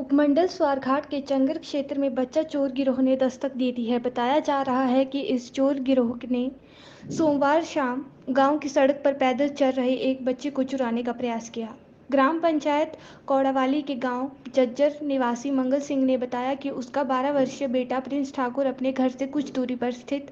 उपमंडल स्वारघाट के चंगर क्षेत्र में बच्चा चोर गिरोह ने दस्तक दे दी है। बताया जा रहा है कि इस चोर गिरोह ने सोमवार शाम गाँव की सड़क पर पैदल चल रहे एक बच्चे को चुराने का प्रयास किया। ग्राम पंचायत कौड़ावाली के गाँव जज्जर निवासी मंगल सिंह ने बताया कि उसका 12 वर्षीय बेटा प्रिंस ठाकुर अपने घर से कुछ दूरी पर स्थित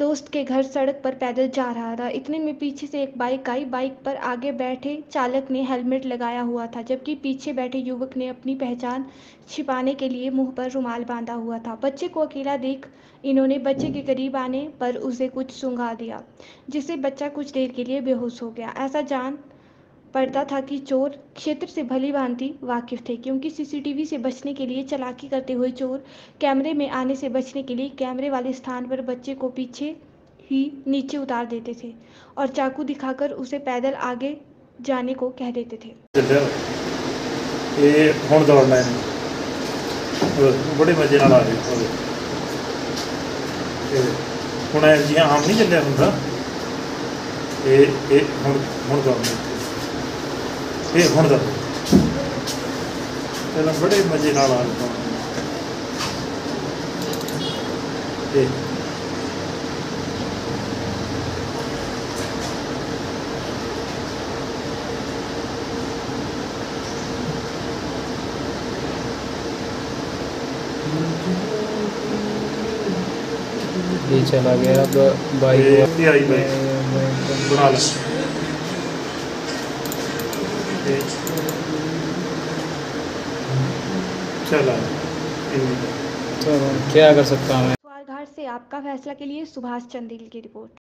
दोस्त के घर सड़क पर पैदल जा रहा था। इतने में पीछे से एक बाइक आई। बाइक पर आगे बैठे चालक ने हेलमेट लगाया हुआ था, जबकि पीछे बैठे युवक ने अपनी पहचान छिपाने के लिए मुँह पर रुमाल बांधा हुआ था। बच्चे को अकेला देख इन्होंने बच्चे के करीब आने पर उसे कुछ सूंघा दिया, जिससे बच्चा कुछ देर के लिए बेहोश हो गया। ऐसा जान पड़ता था कि चोर क्षेत्र से भली भांति वाकिफ थे क्योंकि सीसीटीवी से बचने के लिए चलाकी करते हुए चोर कैमरे में आने से बचने के लिए कैमरे वाले स्थान पर बच्चे को पीछे ही नीचे उतार देते थे और चाकू दिखाकर उसे पैदल आगे जाने को कह देते थे ਚੱਲਿਆ ਇਹ ਹੁਣ ਦੌੜਨਾ ਇਹਨੇ ਉਹ ਬੜੇ ਮਜ਼ੇ ਨਾਲ ਆ ਰਹੀ ਉਹਦੇ ਤੇ ਹੁਣ ਇਹ ਜੀਆਂ ਆਮ ਨਹੀਂ ਚੱਲਿਆ ਹੁੰਦਾ ਇਹ ਇਹ ਹੁਣ ਹੁਣ ਦੌੜਨਾ ਇਹ ਹੁਣ ਦੌੜ ਪਹਿਲਾਂ ਬੜੇ ਮਜ਼ੇ ਨਾਲ ਆ ਰਿਹਾ ਇਹ ये चला गया अब बाइक ये वा- ये आई बाइक। मैं- मैं- चला चलो। क्या कर सकता हूँ? घाट से आपका फैसला के लिए सुभाष चंदेल की रिपोर्ट।